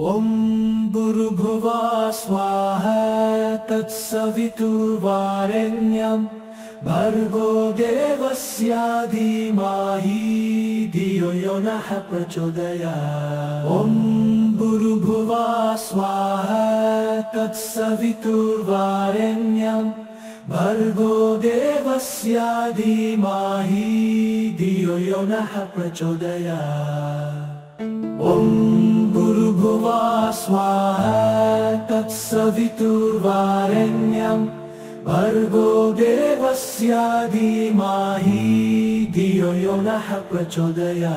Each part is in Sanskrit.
ॐ भुर्भुवा स्वाह तत्सवितुर्वारेण्यं भर्गो देवस्य धीमहि धियो यो नः प्रचोदया। ॐ भुर्भुवा स्वाह देवस्य धीमहि धियो यो नः प्रचोदया। ॐ भुर्भुवा स्वाह तत्सवितुर्वारेण्यं भर्गो देवस्य धीमहि धियो यो नः प्रचोदया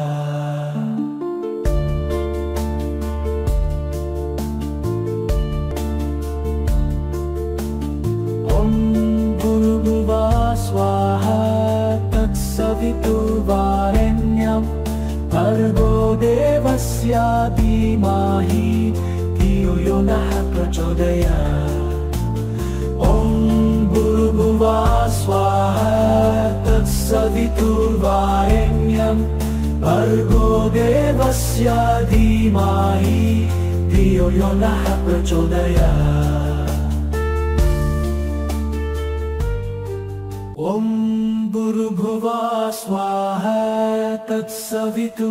प्रचोदया ॐ भुर्भुवा स्वाहा तत्सवितुर्वारेण्यं भर्गो देवस्य धीमहि नः प्रचोदया। ॐ भुर्भुवा स्वाह तत्सवितुर्वारेण्यं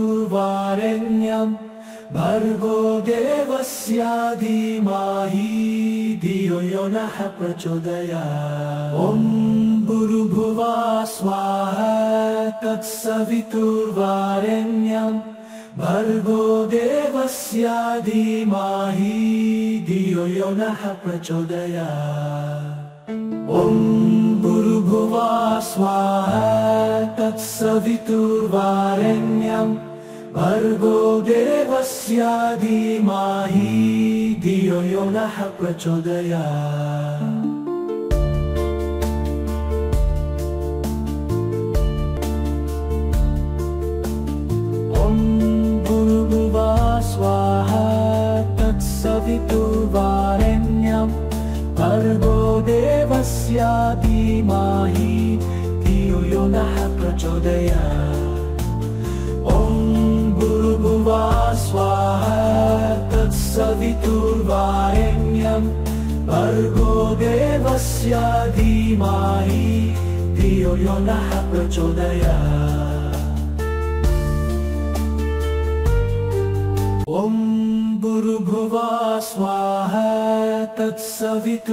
भर्गो देवस्य धीमहि धियो यो नः प्रचोदया। ॐ भुर्भुवा स्वाह तत्सवितुर्वारेण्यं। भर्गो देवस्य धीमहि धियो यो नः प्रचोदया। ॐ भुर्भुवा स्वाह तत्सवितुर्वारेण्यं भर्गो देवस्य धीमहि धियो यो नः प्रचोदया तत्सवितुर्वारेण्यं भर्गो देवस्य धीमहि धियो यो नः प्रचोदया ॐ भुर्भुवा स्वाह तत्सवितुर्वारेण्यं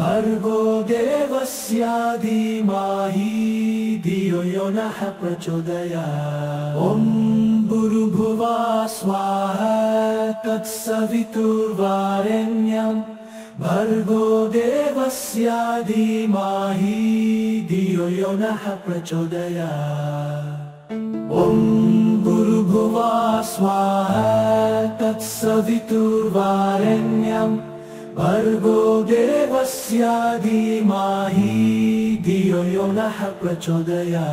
भर्गो देवस्य धीमहि धियो यो नः प्रचोदया भुर्भुवा स्वाह तत्सवितुर्वारेण्यं भर्गो देवस्य धीमहि धियो यो नः प्रचोदया। ॐ भुर्भुवा स्वाहा तत्सवितुर्वारेण्यं भर्गो देवस्य धीमहि धियो नः प्रचोदया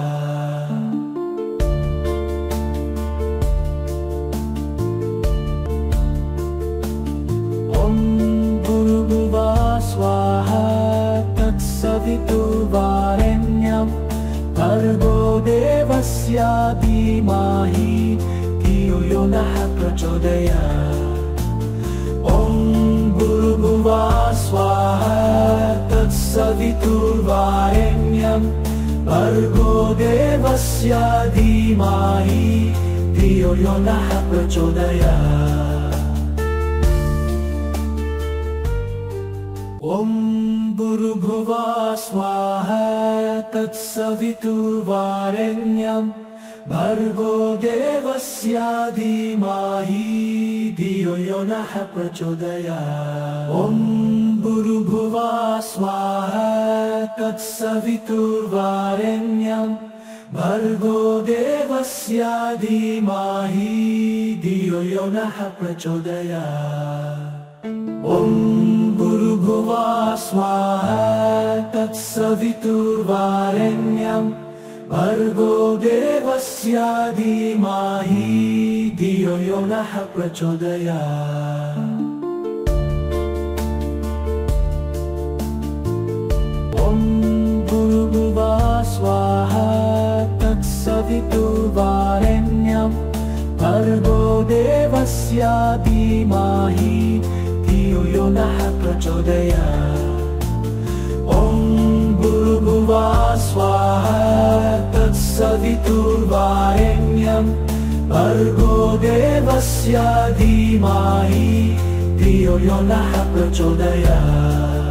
प्रचोदया ॐ भुर्भुवा स्वाहा तत्सवितुर्वारेण्यं भर्गो देवस्य प्रचोदया ॐ भुर्भुवा स्वाहा तत्सवितुर्वारेण्यं भर्गो देवस्य धीमहि धियो यो नः प्रचोदया। ॐ भुर्भुवा स्वाहा तत्सवितुर्वारेण्यं भर्गो देवस्य धीमहि धियो नः प्रचोदया। ॐ भुर्भुवा स्वाहा तत्सवितुर्वारेण्यं भर्गो देवस्य धीमहि धियो यो नः प्रचोदया। ॐ भुर्भुवा स्वाहा तत्सवितुर्वारेण्यं भर्गो देव देवस्य धीमहि धियो यो नः प्रचोदयात् तत्सवितुर्वारेण्यं भर्गो देवस्य धीमहि धियो यो नः प्रचोदयात्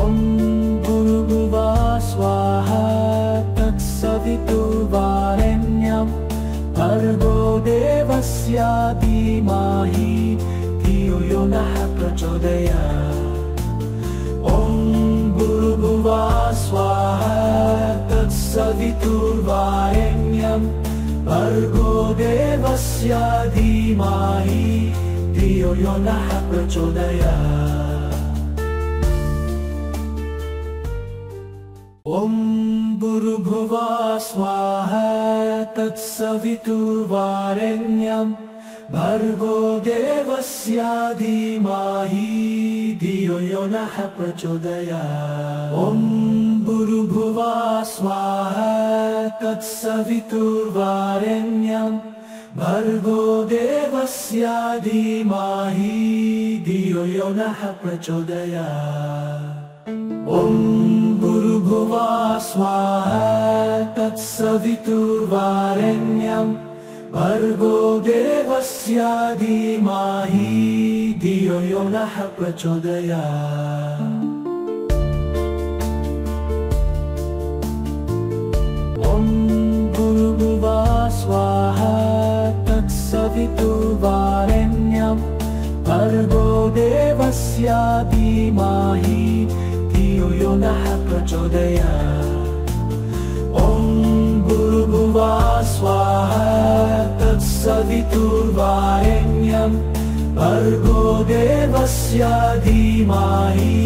ॐ भूर्भुवा स्वाहा तत्सवितुर्वारेण्यं भर्गो देवस्य धीमहि धियो यो नः प्रचोदयात् तत्सवितुर्वारेण्यं भर्गो देवस्य धीमहि धियो यो नः प्रचोदयात्। ॐ भूर्भुवा स्वाहा तत्सवितुर्वारेण्यं भर्गो देवस्य धीमहि धियो यो नः प्रचोदयात्। ॐ भूर्भुवा स्वाहा तत्सवितुर्वारेण्यं भर्गो देवस्य धीमहि धियो यो नः प्रचोदयात् ॐ भूर्भुवा स्वाहा तत्सवितुर्वारेण्यं भर्गो देवस्य धीमहि धियो यो नः प्रचोदयात् देवस्य धीमहि धियो यो नः प्रचोदयात् ॐ भूर्भुवा स्वाहा तत्सवितुर्वारेण्यं भर्गो देवस्य धीमहि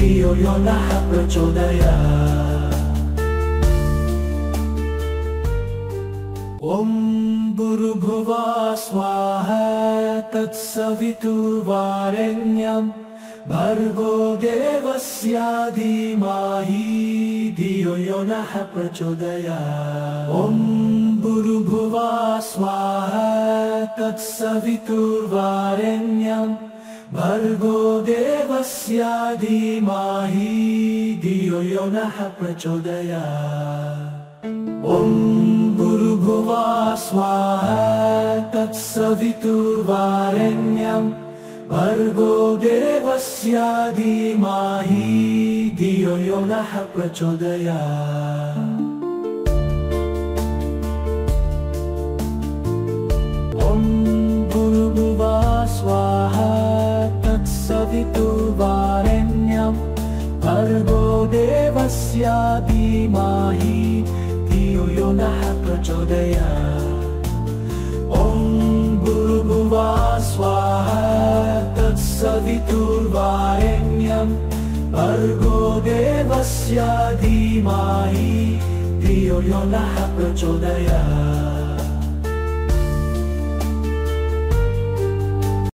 धियो यो नः प्रचोदयात् ॐ भूर्भुवा स्वाहा तत्सवितुर्वारेण्यं भर्गो देवस्य धीमहि धियो यो नः प्रचोदयात् ॐ भूर्भुवा स्वाहा तत्सवितुर्वारेण्यं भर्गो देवस्य धीमहि धियो यो नः प्रचोदयात् ॐ भूर्भुवा स्वाहा तत्सवितुर्वारेण्यं। भर्गो देवस्य धीमहि धियो यो नः प्रचोदयात् ॐ भूर्भुवा स्वाहा तत्सवितुर्वारेण्यं। भर्गो देवस्य धीमहि तत्सवितुर्वारेण्यं भर्गो देवस्य धीमहि धियो यो नः प्रचोदयात्